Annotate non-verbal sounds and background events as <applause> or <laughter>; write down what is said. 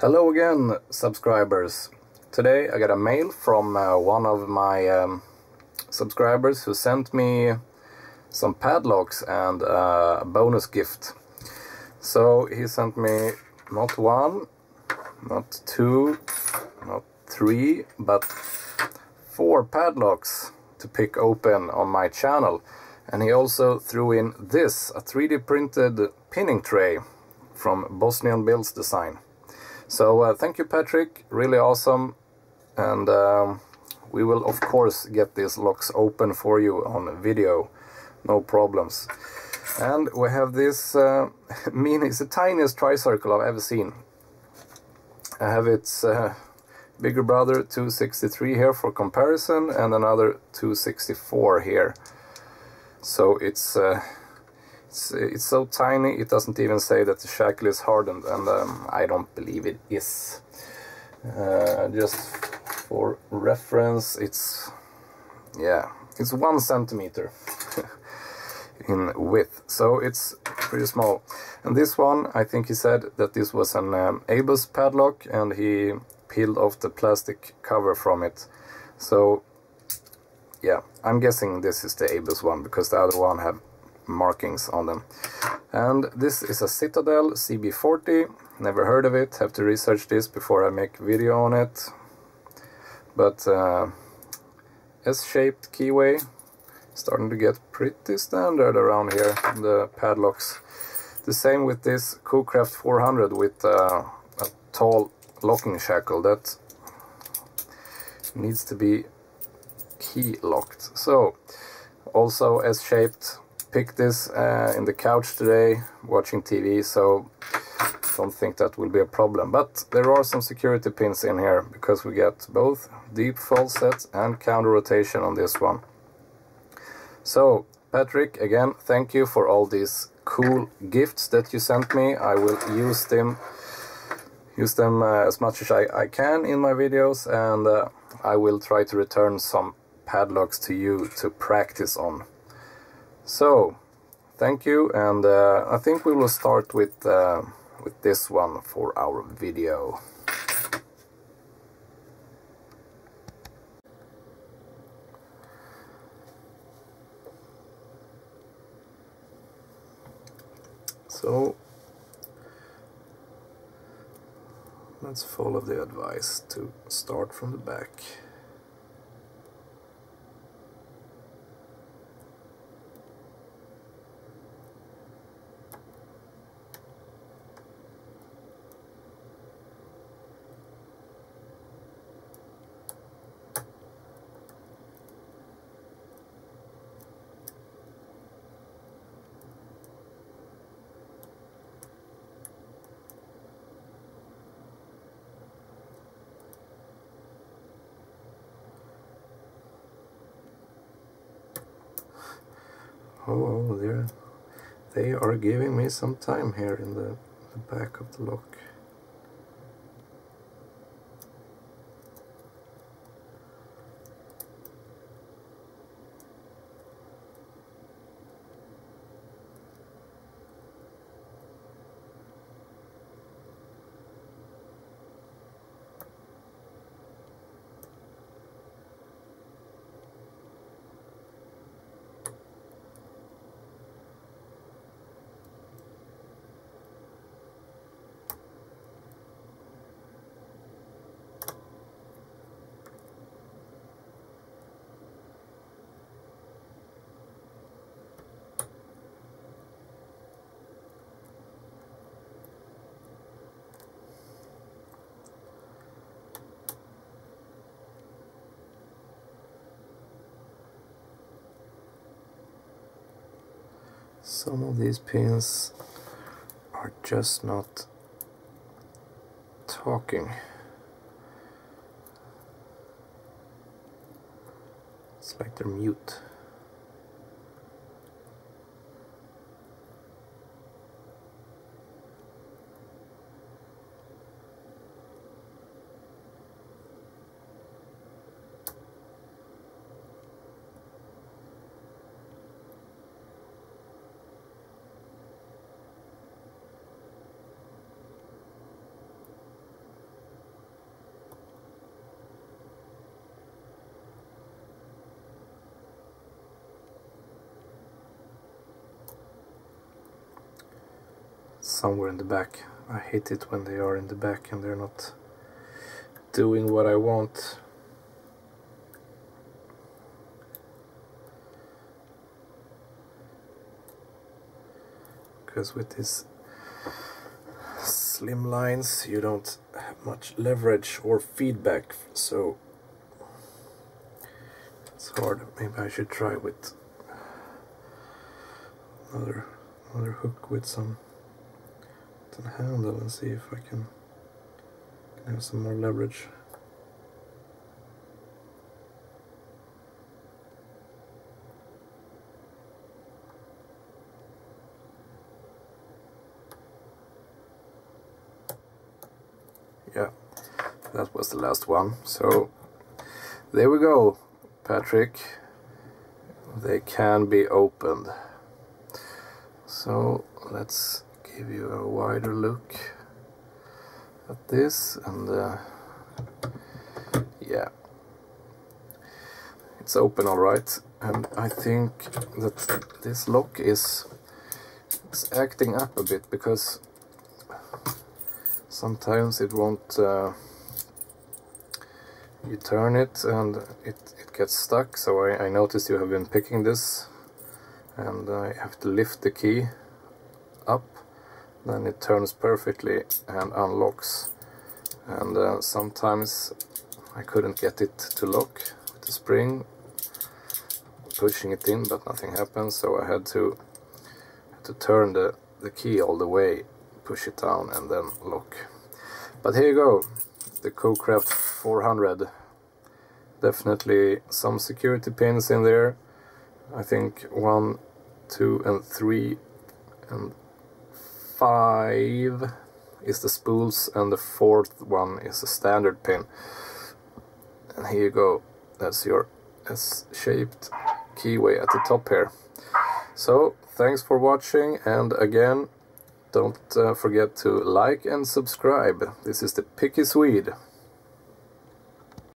Hello again, subscribers. Today I got a mail from uh, one of my um, subscribers who sent me some padlocks and a bonus gift. So he sent me not one, not two, not three, but four padlocks to pick open on my channel. And he also threw in this, a 3D printed pinning tray from BosnianBill's Design. So uh, thank you Patrick, really awesome and um, we will of course get these locks open for you on video, no problems. And we have this uh, <laughs> mini, it's the tiniest Tri-Circle I've ever seen. I have its uh, bigger brother 263 here for comparison and another 264 here. So it's uh, it's, it's so tiny, it doesn't even say that the shackle is hardened, and um, I don't believe it is. Uh, just for reference, it's, yeah, it's one centimeter in width, so it's pretty small. And this one, I think he said that this was an um, ABUS padlock, and he peeled off the plastic cover from it. So, yeah, I'm guessing this is the ABUS one, because the other one had markings on them. And this is a Citadel CB40, never heard of it, have to research this before I make video on it. But uh, S-shaped keyway, starting to get pretty standard around here, the padlocks. The same with this Cocraft 400 with uh, a tall locking shackle that needs to be key locked. So, also S-shaped picked this uh, in the couch today watching TV, so don't think that will be a problem. But there are some security pins in here because we get both deep false set and counter rotation on this one. So, Patrick, again, thank you for all these cool gifts that you sent me. I will use them use them uh, as much as I, I, can in my videos and uh, I will try to return some padlocks to you to practice on. So, thank you, and uh, I think we will start with, uh, with this one for our video. So, let's follow the advice to start from the back. Oh, oh, they're, they are giving me some time here in the, the back of the lock. Some of these pins are just not talking. It's like they're mute. Somewhere in the back. I hate it when they are in the back and they're not doing what I want. Because with these slim lines you don't have much leverage or feedback so it's hard. Maybe I should try with another another hook with some handle and see if I can, have some more leverage. Yeah, that was the last one. So there we go, Patrick. They can be opened. So let's give you a wider look at this and uh, yeah. It's open alright and I think that this lock is it's acting up a bit because sometimes it won't uh, you turn it and it, it gets stuck. So I, I noticed you have been picking this and I have to lift the key up then it turns perfectly and unlocks. And uh, sometimes I couldn't get it to lock with the spring pushing it in but nothing happens so I had to to turn the, the key all the way push it down and then lock. But here you go the Cocraft 400 definitely some security pins in there. I think one two and three and five is the spools and the fourth one is a standard pin. And here you go. That's your S-shaped keyway at the top here. So thanks for watching and again don't uh, forget to like and subscribe. This is the Picky Swede